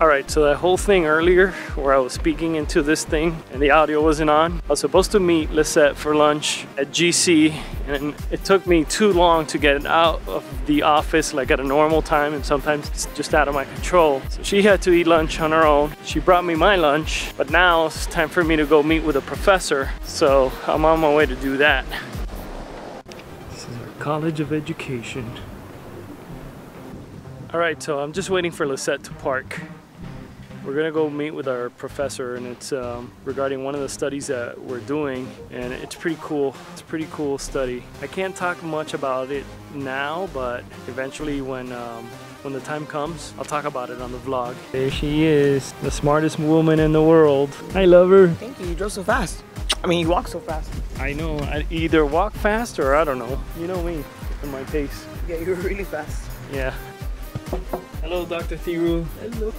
Alright, so that whole thing earlier where I was speaking into this thing and the audio wasn't on, I was supposed to meet Lisette for lunch at GC and it took me too long to get out of the office like at a normal time and sometimes it's just out of my control. So she had to eat lunch on her own. She brought me my lunch, but now it's time for me to go meet with a professor. So I'm on my way to do that. This is our College of Education. All right, so I'm just waiting for Lisette to park. We're gonna go meet with our professor and it's um, regarding one of the studies that we're doing and it's pretty cool. It's a pretty cool study. I can't talk much about it now, but eventually when um, when the time comes, I'll talk about it on the vlog. There she is, the smartest woman in the world. I love her. Thank you, you drove so fast. I mean, you walk so fast. I know, I either walk fast or I don't know. You know me, in my pace. Yeah, you were really fast. Yeah. Hello, Dr. Thiru. Hello.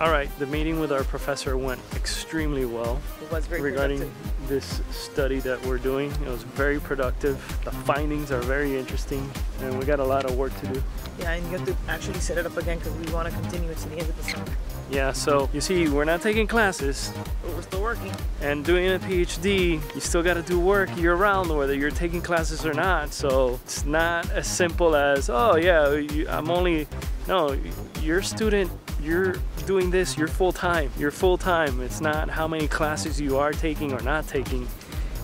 All right, the meeting with our professor went extremely well It was very regarding productive. this study that we're doing. It was very productive. The findings are very interesting, and we got a lot of work to do. Yeah, and you have to actually set it up again because we want to continue it to the end of the summer. Yeah, so you see, we're not taking classes, But we're still working. and doing a PhD, you still got to do work year round, whether you're taking classes or not. So it's not as simple as, oh yeah, I'm only. No, you're a student. You're doing this. You're full time. You're full time. It's not how many classes you are taking or not taking.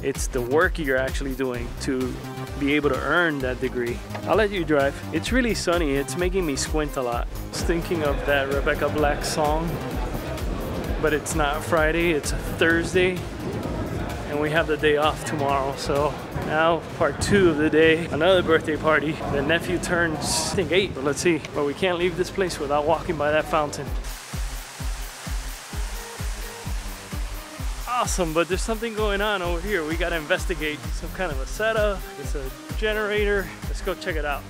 It's the work you're actually doing to be able to earn that degree. I'll let you drive. It's really sunny. It's making me squint a lot. I was thinking of that Rebecca Black song, but it's not Friday, it's Thursday, and we have the day off tomorrow. So now part two of the day, another birthday party. The nephew turns, I think eight, but let's see. But we can't leave this place without walking by that fountain. Awesome, but there's something going on over here. We gotta investigate some kind of a setup. It's a generator. Let's go check it out.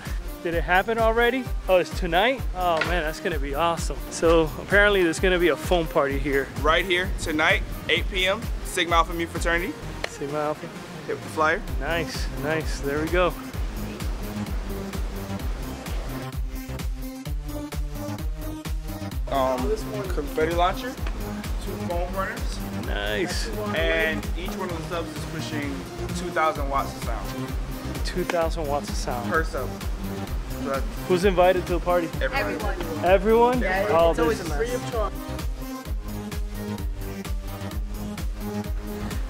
Did it happen already? Oh, it's tonight? Oh man, that's gonna be awesome. So apparently there's gonna be a foam party here. right here tonight, 8 p.m. Sigma Alpha Mu Fraternity. Sigma Alpha. Hit the flyer. Nice, nice. There we go. Um, confetti launcher, two foam burners, Nice. and each one of the subs is pushing 2,000 watts of sound 2,000 watts of sound. per sub. So Who's invited to the party? Everyone. Everyone? Yeah, Oh, it's always this- a mess.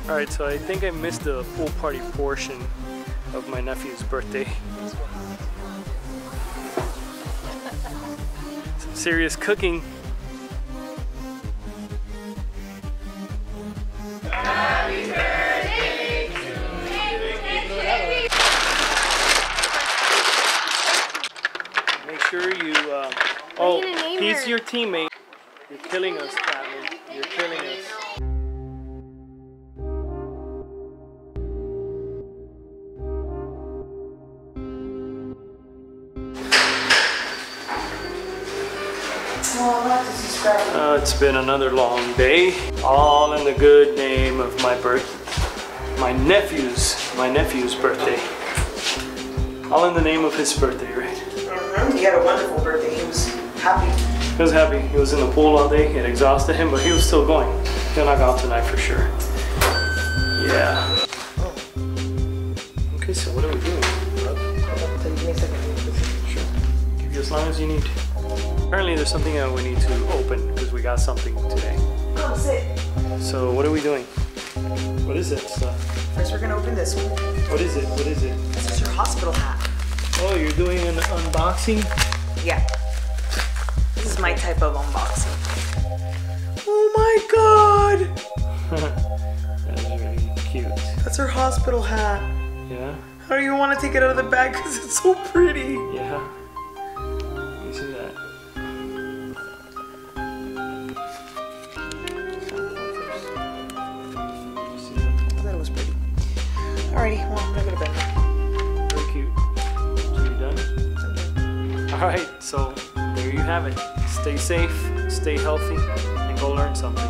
All right, so I think I missed the pool party portion of my nephew's birthday. Some serious cooking. Make sure you. Uh, oh, he's your teammate. You're killing us, Chapman. You're killing us. Uh, it's been another long day, all in the good name of my birth, my nephew's, my nephew's birthday. All in the name of his birthday, right? Mhm, He had a wonderful birthday. He was happy. He was happy. He was in the pool all day. It exhausted him, but he was still going. He'll knock out tonight for sure. Yeah. Okay, so what are we doing? As long as you need. Apparently, there's something that we need to open because we got something today. Oh, Come sit. So, what are we doing? What is that stuff? First, we're gonna open this one. What is it? What is it? This is your hospital hat. Oh, you're doing an unboxing? Yeah. This is my type of unboxing. Oh my god! That's really cute. That's her hospital hat. Yeah? How do you want to take it out of the bag? Because it's so pretty. Yeah. Alrighty, well, I'm gonna go to bed. Very cute. So you done? Alright, so there you have it. Stay safe, stay healthy, and go learn something.